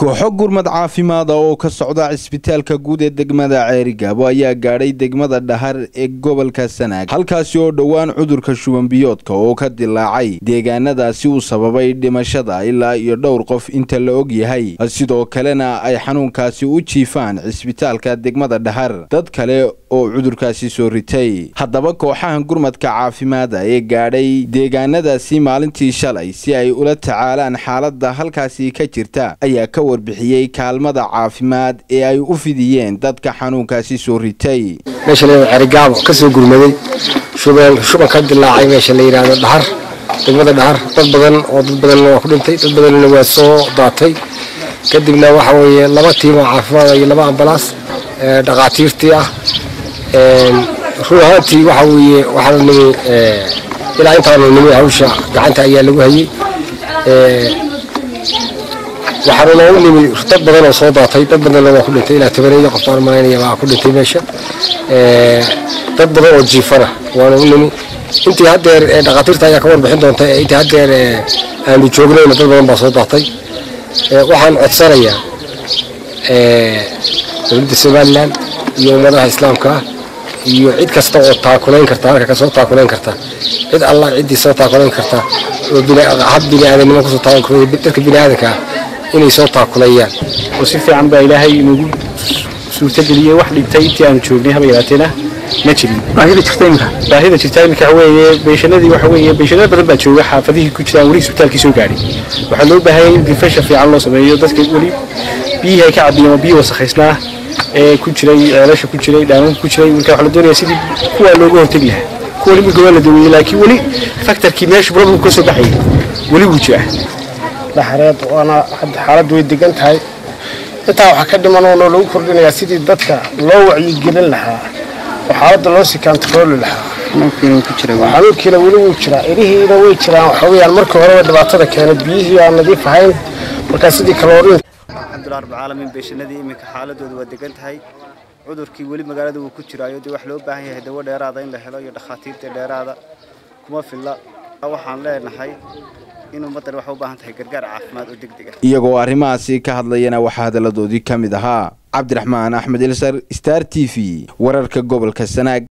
kooxo gurmad caafimaada oo ka socda cisbitaalka guud ee degmada ceerigaabo ayaa gaadhay degmada dhahar ee gobolka sanaag halkaasi oo dhowaan cudurka shubanbiyoodka oo ka dilaacay deegaanadaasi uu sababay dhimashada ilaa iyo dhowr qof inta la og yahay. Sidoo kalena ay xanuunkaasi u jiifaan cisbitaalka degmada dhahar dad kale oo cudurkaasi soo ritay. Haddaba kooxahan gurmadka caafimaada ee gaadhay deegaanadaasi maalintii shalay si ay ula tacaalaan xaaladda halkaasi ka jirta ayaa ka warbixiyey kaalmada caafimaad ee ay u fidiyeen dadka xanuunkaasi soo ritay. Meesha la cerigaabo ka soo gurmaday. Shuban ka dilaacay meesha la yidhaahdo dhahar. Degmada dhahar dad badan oo dad badanna waa ku dhintay dad badanna waa soo daatay. Kadibna waxa weeye laba tiim oo caafimaad iyo laba ambalaas dhakhaatiirtii ah. Run ahaantii waxa weeye waxaa la nimi ilaa intaanu nimi hawsha gacanta ayaa lagu hayey waxaanu noogu nimi dad badan oo soo daatay dad badanna waa ku dhintay ilaa tobaneeyo qof baan malaynaya waa ku dhintay meesha. Dad badan oo jiifana waanu u nimi intii haddeer dhakhaatiirta ayaa ka warbixin doonta intii haddeer aanu joognayna dad badan baa soo daatay waxaan codsanayaa dowladda somalilan iyo ummadaha islaamka iyo cid kasta oo taakulayn karta halka ka soo taakulayn karta. Cid allah ciddii soo taakulayn karta. Oo hab bini aadanimo ku soo taakula dadka bini aadanka ah inay soo taakulayaan. Oo si fiican baa ilaahay inagu suurtageliyey wax dhintay intii aanu joognay haba yaraateena ma jirin. Baahida jirta imika baahida jirta imika waxa weeye beeshanadii waxa weeye beeshanada badan baa jooga xaafadihii ku jiraan weli isbitaalkii soo gaadhay. Waxaa loo baahanyay in difasha fiican loo sameeyo dadka weli biyihii ay ka cabiyeen oo biyo wasakhaysnaa ee ku jiray ceelasha ku jiray dhaamanka ku jiray marka waxaa la doonayaa sidii kuwaa looga hortegi lahaa. Kuwa imika waa la daweeyey laakiin weli faktarkii meesha problem ka soo baxayay weli wuu jiraa dhaxareed waana xaaladdu way degan tahay. Intaa waxaa ka dhiman oo lagu kordhinayaa sidii dadka loo wacyigelin lahaa oo xaaladda loo sii kaantarooli lahaa. Xanuunkiina weli wuu jiraa irihiina way jiraan. Waxa weyaan markii horeba dhibaatada keenay biyihii aan nadiif ahayn markaa sidii kaloorin alxamdulilah rabbilcaalamiin beeshanadii iminka xaaladooda waa degan tahay. Cudurkii weli magaalada wuu ku jiraayo dee wax loo baahan yahay dawo dheeraada in la helo iyo dhakhaatiirta dheeraada. Kuma filla waxaan leenahay in ummaddan waxay u baahan tahay gargaar caafimaad oo degdeg ah. Iyagoo arrimahaasi ka hadlayana waxaa hadalladoodii ka mid ahaa cabdiraxmaan axmed ilsar star t v wararka gobolka sanaag